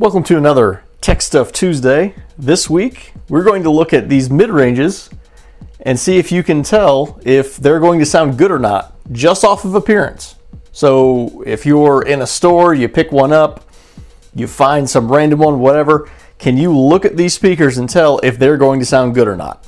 Welcome to another Tech Stuff Tuesday. This week, we're going to look at these mid ranges and see if you can tell if they're going to sound good or not just off of appearance. So, if you're in a store, you pick one up, you find some random one, whatever, can you look at these speakers and tell if they're going to sound good or not?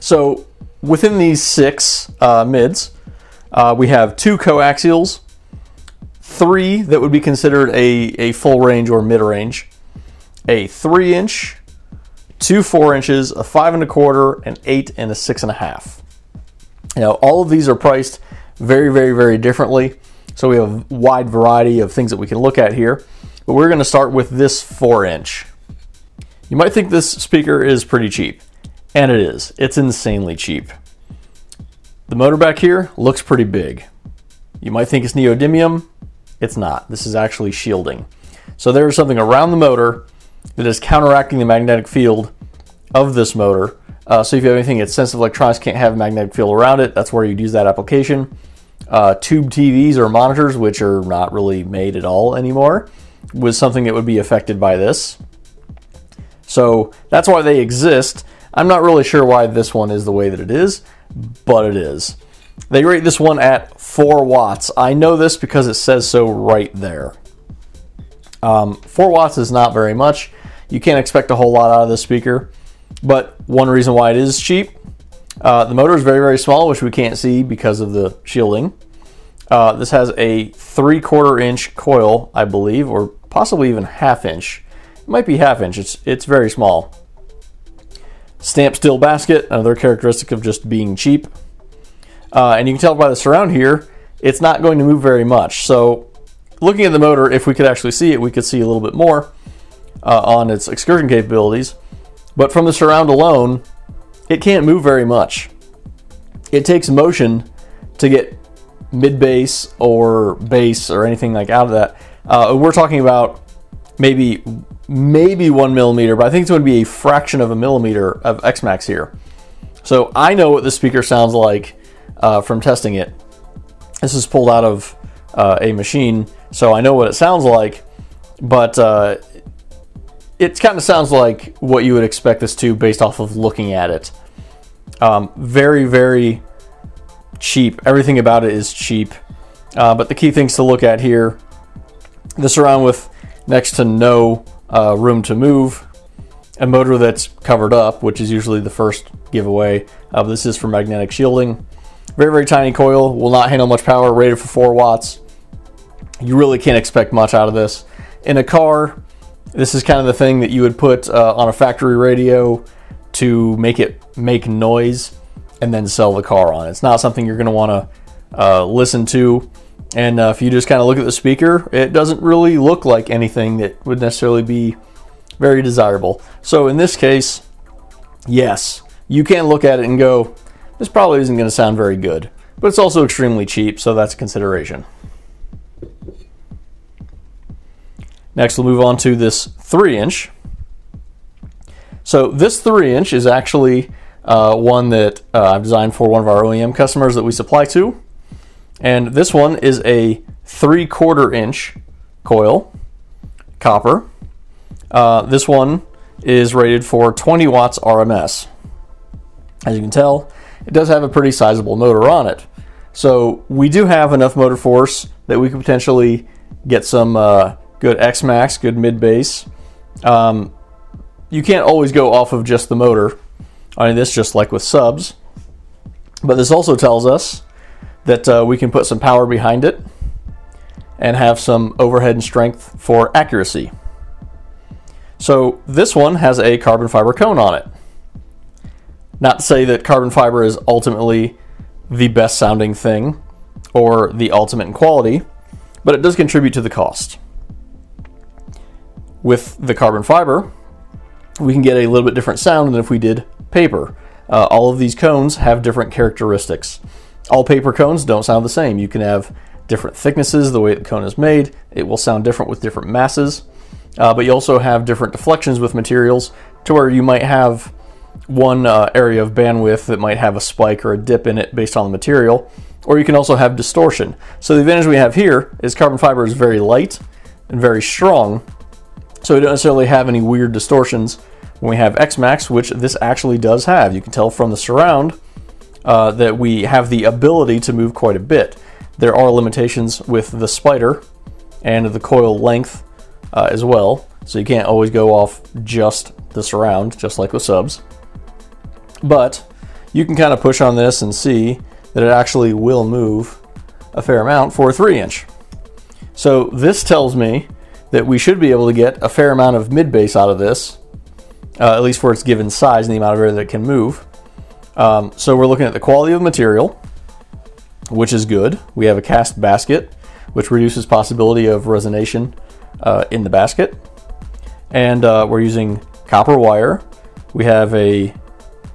So, within these six uh, mids, uh, we have two coaxials, three that would be considered a, a full range or mid range, a three inch, two four inches, a five and a quarter, an eight, and a six and a half. Now, all of these are priced very, very, very differently. So we have a wide variety of things that we can look at here. But we're going to start with this four inch. You might think this speaker is pretty cheap, and it is. It's insanely cheap. The motor back here looks pretty big. You might think it's neodymium, it's not. This is actually shielding. So there's something around the motor that is counteracting the magnetic field of this motor. Uh, so if you have anything that's sensitive electronics can't have a magnetic field around it, that's where you'd use that application. Uh, tube TVs or monitors, which are not really made at all anymore, was something that would be affected by this. So that's why they exist. I'm not really sure why this one is the way that it is, but it is. They rate this one at 4 watts. I know this because it says so right there. Um, 4 watts is not very much. You can't expect a whole lot out of this speaker. But one reason why it is cheap, uh, the motor is very, very small, which we can't see because of the shielding. Uh, this has a 3 quarter inch coil, I believe, or possibly even half inch. It might be half inch. It's, it's very small. Stamp steel basket, another characteristic of just being cheap. Uh, and you can tell by the surround here, it's not going to move very much. So looking at the motor, if we could actually see it, we could see a little bit more uh, on its excursion capabilities. But from the surround alone, it can't move very much. It takes motion to get mid bass or bass or anything like out of that. Uh, we're talking about maybe maybe one millimeter, but I think it's going to be a fraction of a millimeter of XMAX here. So I know what the speaker sounds like uh, from testing it. This is pulled out of uh, a machine, so I know what it sounds like, but uh, it kind of sounds like what you would expect this to based off of looking at it. Um, very, very cheap. Everything about it is cheap. Uh, but the key things to look at here this around with next to no uh, room to move, a motor that's covered up, which is usually the first giveaway. Uh, this is for magnetic shielding. Very, very tiny coil, will not handle much power, rated for 4 watts. You really can't expect much out of this. In a car, this is kind of the thing that you would put uh, on a factory radio to make it make noise and then sell the car on. It's not something you're going to want to uh, listen to. And uh, if you just kind of look at the speaker, it doesn't really look like anything that would necessarily be very desirable. So in this case, yes, you can look at it and go, this probably isn't going to sound very good, but it's also extremely cheap, so that's a consideration. Next, we'll move on to this 3 inch. So, this 3 inch is actually uh, one that uh, I've designed for one of our OEM customers that we supply to. And this one is a 3 quarter inch coil, copper. Uh, this one is rated for 20 watts RMS. As you can tell, it does have a pretty sizable motor on it. So we do have enough motor force that we could potentially get some uh, good X-Max, good mid-bass. Um, you can't always go off of just the motor on this, just like with subs. But this also tells us that uh, we can put some power behind it and have some overhead and strength for accuracy. So this one has a carbon fiber cone on it. Not to say that carbon fiber is ultimately the best sounding thing or the ultimate in quality, but it does contribute to the cost. With the carbon fiber, we can get a little bit different sound than if we did paper. Uh, all of these cones have different characteristics. All paper cones don't sound the same. You can have different thicknesses, the way the cone is made. It will sound different with different masses. Uh, but you also have different deflections with materials to where you might have one uh, area of bandwidth that might have a spike or a dip in it based on the material, or you can also have distortion. So the advantage we have here is carbon fiber is very light and very strong, So we don't necessarily have any weird distortions when we have Xmax, which this actually does have. You can tell from the surround uh, that we have the ability to move quite a bit. There are limitations with the spider and the coil length uh, as well, so you can't always go off just the surround, just like with subs. But you can kind of push on this and see that it actually will move a fair amount for a 3 inch. So this tells me that we should be able to get a fair amount of mid bass out of this, uh, at least for its given size and the amount of air that it can move. Um, so we're looking at the quality of the material, which is good. We have a cast basket, which reduces possibility of resonation uh, in the basket. And uh, we're using copper wire. We have a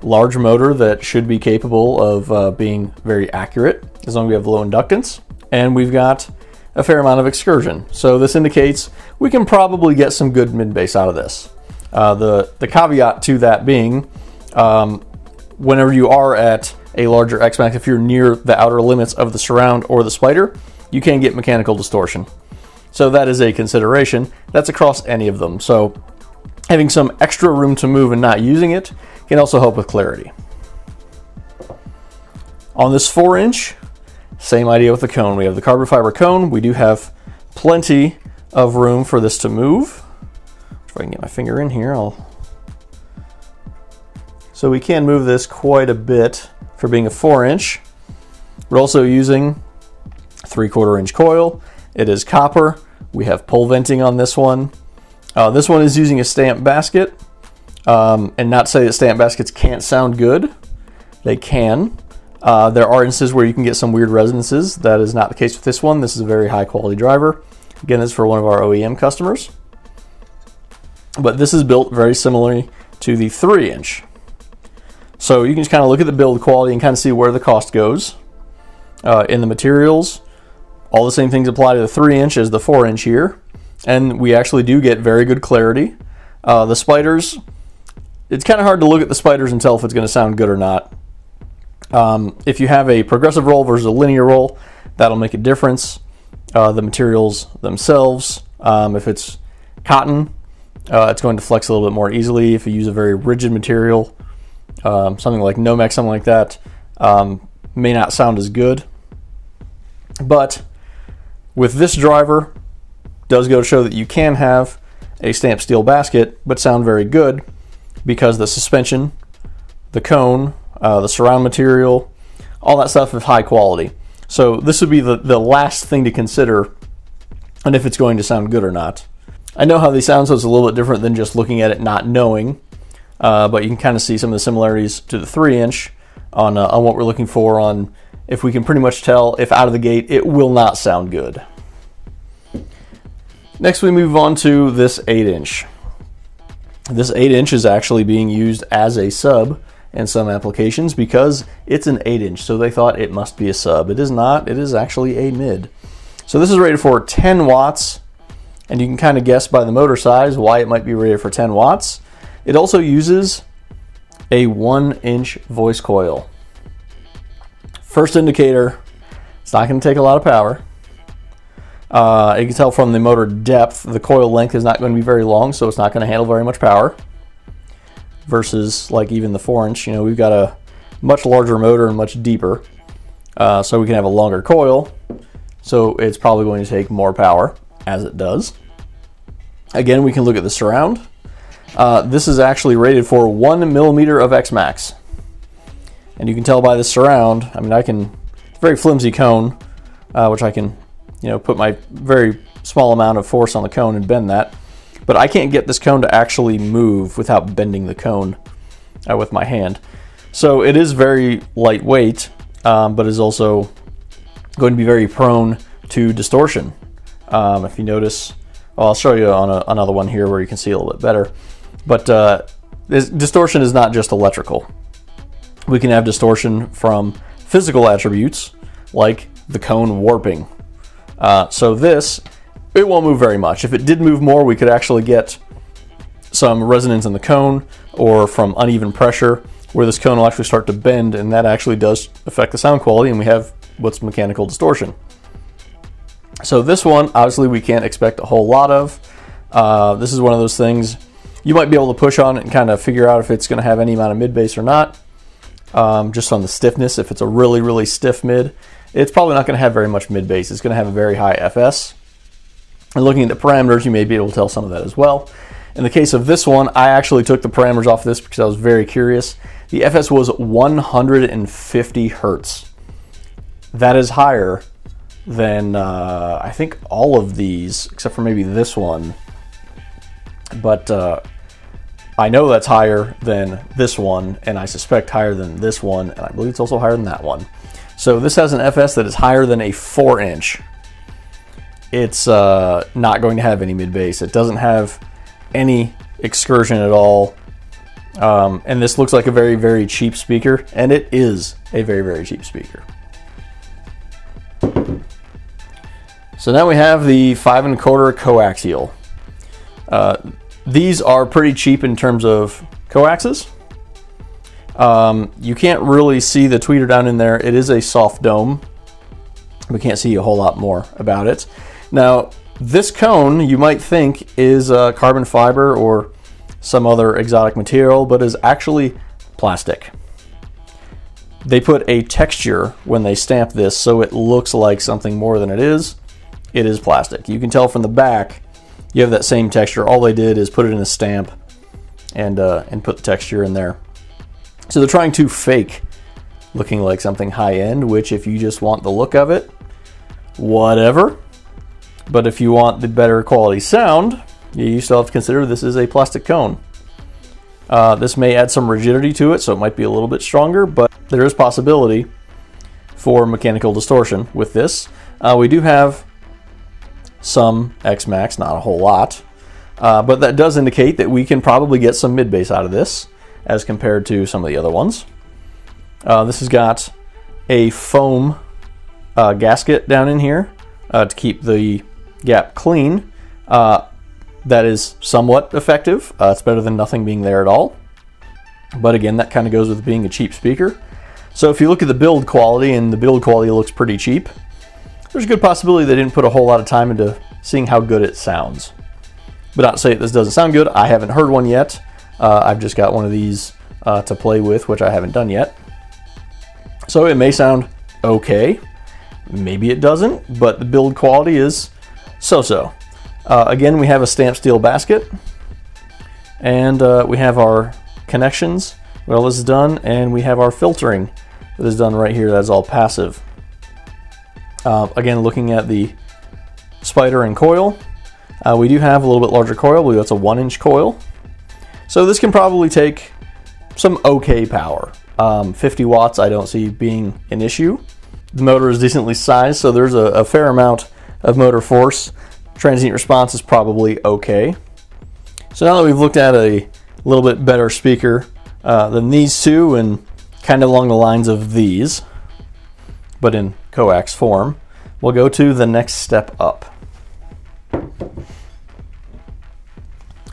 large motor that should be capable of uh, being very accurate as long as we have low inductance. And we've got a fair amount of excursion. So this indicates we can probably get some good mid bass out of this. Uh, the, the caveat to that being, um, whenever you are at a larger Xmax, if you're near the outer limits of the surround or the spider, you can get mechanical distortion. So that is a consideration. That's across any of them. So having some extra room to move and not using it can also help with clarity. On this 4 inch, same idea with the cone. We have the carbon fiber cone. We do have plenty of room for this to move. If I can get my finger in here, I'll... So we can move this quite a bit for being a 4 inch. We're also using 3 quarter inch coil. It is copper. We have pole venting on this one. Uh, this one is using a stamp basket. Um, and not say that stamp baskets can't sound good. They can. Uh, there are instances where you can get some weird resonances. That is not the case with this one. This is a very high quality driver. Again, this is for one of our OEM customers. But this is built very similarly to the 3 inch. So you can just kind of look at the build quality and kind of see where the cost goes. Uh, in the materials, all the same things apply to the 3 inch as the 4 inch here. And we actually do get very good clarity. Uh, the spiders, it's kind of hard to look at the spiders and tell if it's going to sound good or not. Um, if you have a progressive roll versus a linear roll, that'll make a difference. Uh, the materials themselves, um, if it's cotton, uh, it's going to flex a little bit more easily. If you use a very rigid material, um, something like Nomex, something like that, um, may not sound as good. But with this driver, does go to show that you can have a stamped steel basket, but sound very good because the suspension, the cone, uh, the surround material, all that stuff is high quality. So this would be the, the last thing to consider and if it's going to sound good or not. I know how these sound, so it's a little bit different than just looking at it not knowing, uh, but you can kind of see some of the similarities to the 3 inch on, uh, on what we're looking for on if we can pretty much tell if out of the gate it will not sound good. Next we move on to this 8 inch. This 8 inch is actually being used as a sub in some applications because it's an 8 inch, so they thought it must be a sub. It is not, it is actually a mid. So this is rated for 10 watts, and you can kind of guess by the motor size why it might be rated for 10 watts. It also uses a 1 inch voice coil. First indicator, it's not going to take a lot of power. Uh, you can tell from the motor depth, the coil length is not going to be very long, so it's not going to handle very much power versus like even the 4 inch. You know, we've got a much larger motor and much deeper, uh, so we can have a longer coil. So it's probably going to take more power as it does. Again, we can look at the surround. Uh, this is actually rated for one millimeter of X max, and you can tell by the surround. I mean, I can very flimsy cone, uh, which I can, you know, put my very small amount of force on the cone and bend that but I can't get this cone to actually move without bending the cone uh, with my hand. So it is very lightweight, um, but is also going to be very prone to distortion. Um, if you notice, well, I'll show you on a, another one here where you can see a little bit better. But uh, this, distortion is not just electrical. We can have distortion from physical attributes like the cone warping. Uh, so this it won't move very much. If it did move more, we could actually get some resonance in the cone or from uneven pressure where this cone will actually start to bend and that actually does affect the sound quality and we have what's mechanical distortion. So this one, obviously we can't expect a whole lot of. Uh, this is one of those things you might be able to push on it and kind of figure out if it's going to have any amount of mid bass or not, um, just on the stiffness. If it's a really, really stiff mid, it's probably not going to have very much mid bass. It's going to have a very high FS. And looking at the parameters, you may be able to tell some of that as well. In the case of this one, I actually took the parameters off this because I was very curious. The FS was 150 hertz. That is higher than uh, I think all of these, except for maybe this one. But uh, I know that's higher than this one, and I suspect higher than this one, and I believe it's also higher than that one. So this has an FS that is higher than a 4 inch. It's uh, not going to have any mid bass. It doesn't have any excursion at all. Um, and this looks like a very, very cheap speaker, and it is a very, very cheap speaker. So now we have the five and a quarter coaxial. Uh, these are pretty cheap in terms of coaxes. Um, you can't really see the tweeter down in there. It is a soft dome. We can't see a whole lot more about it. Now, this cone you might think is uh, carbon fiber or some other exotic material, but is actually plastic. They put a texture when they stamp this so it looks like something more than it is. It is plastic. You can tell from the back you have that same texture. All they did is put it in a stamp and, uh, and put the texture in there. So they're trying to fake looking like something high end, which if you just want the look of it, whatever. But if you want the better quality sound, you still have to consider this is a plastic cone. Uh, this may add some rigidity to it, so it might be a little bit stronger, but there is possibility for mechanical distortion with this. Uh, we do have some X-Max, not a whole lot, uh, but that does indicate that we can probably get some mid bass out of this as compared to some of the other ones. Uh, this has got a foam uh, gasket down in here uh, to keep the gap clean. Uh, that is somewhat effective. Uh, it's better than nothing being there at all. But again, that kind of goes with being a cheap speaker. So if you look at the build quality, and the build quality looks pretty cheap, there's a good possibility they didn't put a whole lot of time into seeing how good it sounds. But not to say this doesn't sound good. I haven't heard one yet. Uh, I've just got one of these uh, to play with, which I haven't done yet. So it may sound okay. Maybe it doesn't, but the build quality is so-so. Uh, again, we have a stamped steel basket, and uh, we have our connections. Well, this is done, and we have our filtering that is done right here. That's all passive. Uh, again, looking at the spider and coil, uh, we do have a little bit larger coil. I believe that's a one-inch coil. So this can probably take some okay power. Um, 50 watts I don't see being an issue. The motor is decently sized, so there's a, a fair amount of motor force. Transient response is probably okay. So now that we've looked at a little bit better speaker uh, than these two and kind of along the lines of these, but in coax form, we'll go to the next step up.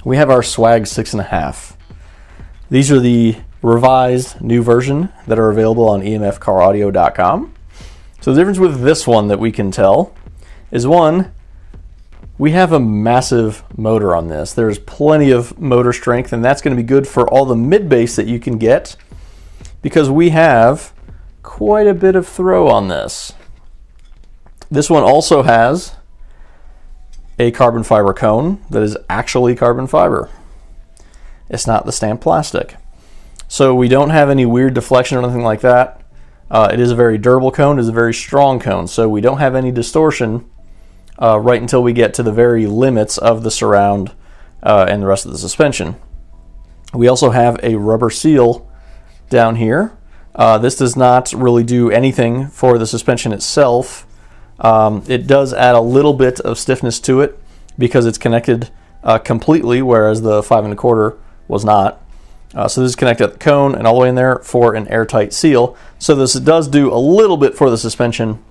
We have our Swag 6.5. These are the revised new version that are available on emfcaraudio.com. So the difference with this one that we can tell is one, we have a massive motor on this. There's plenty of motor strength, and that's going to be good for all the mid bass that you can get because we have quite a bit of throw on this. This one also has a carbon fiber cone that is actually carbon fiber. It's not the stamped plastic. So we don't have any weird deflection or anything like that. Uh, it is a very durable cone, it is a very strong cone, so we don't have any distortion uh, right until we get to the very limits of the surround uh, and the rest of the suspension. We also have a rubber seal down here. Uh, this does not really do anything for the suspension itself. Um, it does add a little bit of stiffness to it because it's connected uh, completely, whereas the five and a quarter was not. Uh, so this is connected at the cone and all the way in there for an airtight seal. So this does do a little bit for the suspension,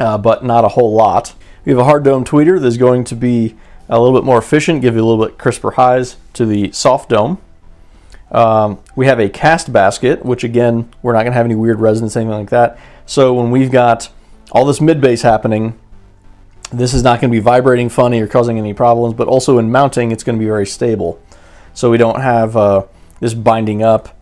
uh, but not a whole lot. We have a hard dome tweeter that's going to be a little bit more efficient, give you a little bit crisper highs to the soft dome. Um, we have a cast basket, which again, we're not going to have any weird resonance, anything like that. So when we've got all this mid bass happening, This is not going to be vibrating funny or causing any problems, but also in mounting, it's going to be very stable. So we don't have uh, this binding up,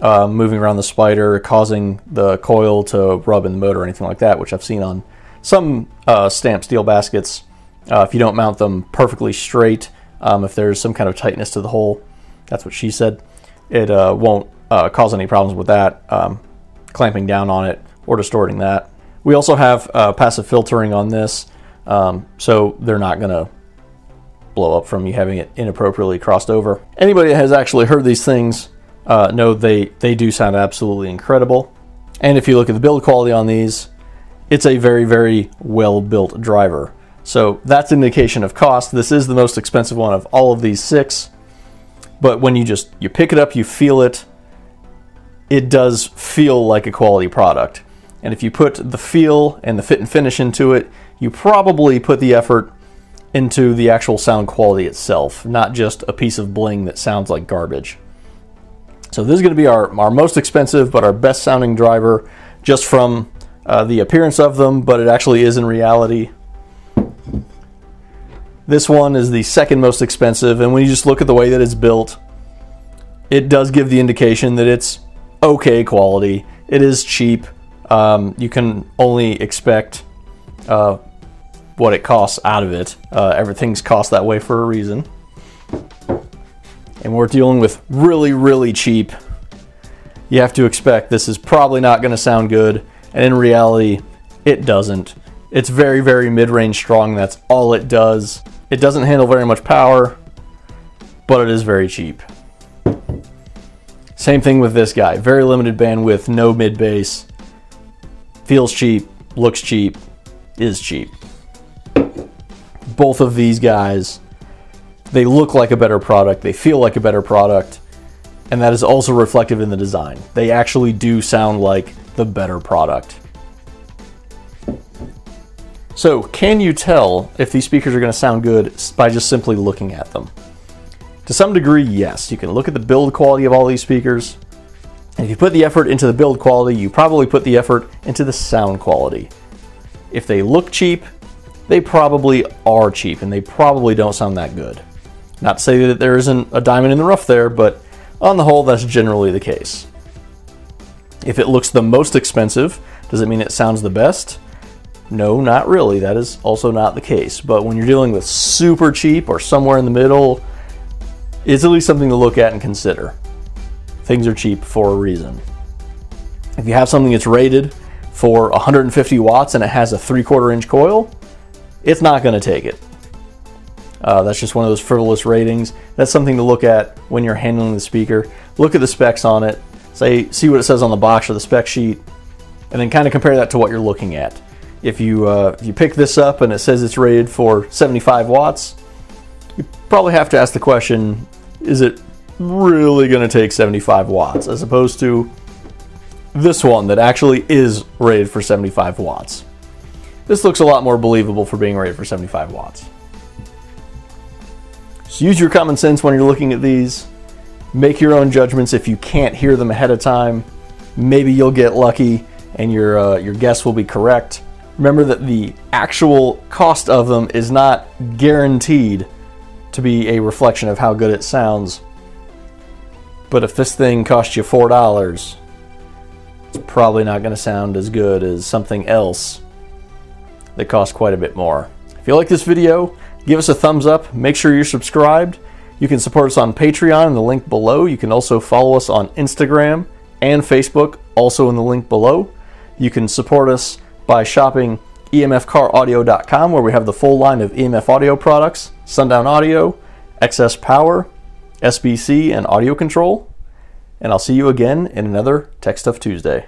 uh, moving around the spider, causing the coil to rub in the motor or anything like that, which I've seen on some uh, stamped steel baskets. Uh, if you don't mount them perfectly straight, um, if there's some kind of tightness to the hole, that's what she said, it uh, won't uh, cause any problems with that, um, clamping down on it or distorting that. We also have passive filtering on this. Um, so they're not going to blow up from you having it inappropriately crossed over. Anybody that has actually heard these things uh, know they, they do sound absolutely incredible. And if you look at the build quality on these, it's a very, very well built driver. So that's indication of cost. This is the most expensive one of all of these six. But when you just you pick it up, you feel it, it does feel like a quality product. And if you put the feel and the fit and finish into it, you probably put the effort into the actual sound quality itself, not just a piece of bling that sounds like garbage. So this is going to be our, our most expensive but our best sounding driver just from uh, the appearance of them, but it actually is in reality. This one is the second most expensive, and when you just look at the way that it's built, it does give the indication that it's okay quality. It is cheap. Um, you can only expect uh, what it costs out of it. Uh, everything's cost that way for a reason. And we're dealing with really, really cheap. You have to expect this is probably not going to sound good. And in reality, it doesn't. It's very, very mid-range strong. That's all it does. It doesn't handle very much power, but it is very cheap. Same thing with this guy. Very limited bandwidth, no mid bass. Feels cheap, looks cheap, is cheap. Both of these guys, they look like a better product, they feel like a better product, and that is also reflective in the design. They actually do sound like the better product. So, can you tell if these speakers are going to sound good by just simply looking at them? To some degree, yes. You can look at the build quality of all these speakers. If you put the effort into the build quality, you probably put the effort into the sound quality. If they look cheap, they probably are cheap and they probably don't sound that good. Not to say that there isn't a diamond in the rough there, but on the whole, that's generally the case. If it looks the most expensive, does it mean it sounds the best? No, not really. That is also not the case. But when you're dealing with super cheap or somewhere in the middle, it's at least something to look at and consider. Things are cheap for a reason. If you have something that's rated for 150 watts and it has a three quarter inch coil, it's not going to take it. Uh, that's just one of those frivolous ratings. That's something to look at when you're handling the speaker. Look at the specs on it. Say, see what it says on the box or the spec sheet, and then kind of compare that to what you're looking at. If you uh, if you pick this up and it says it's rated for 75 watts, you probably have to ask the question: Is it really going to take 75 watts, as opposed to this one that actually is rated for 75 watts. This looks a lot more believable for being rated for 75 watts. So use your common sense when you're looking at these. Make your own judgments if you can't hear them ahead of time. Maybe you'll get lucky and your, uh, your guess will be correct. Remember that the actual cost of them is not guaranteed to be a reflection of how good it sounds. But if this thing costs you $4, it's probably not going to sound as good as something else that costs quite a bit more. If you like this video, give us a thumbs up. Make sure you're subscribed. You can support us on Patreon in the link below. You can also follow us on Instagram and Facebook, also in the link below. You can support us by shopping emfcaraudio.com where we have the full line of EMF audio products, Sundown Audio, XS Power, SBC, and Audio Control and I'll see you again in another Tech Stuff Tuesday.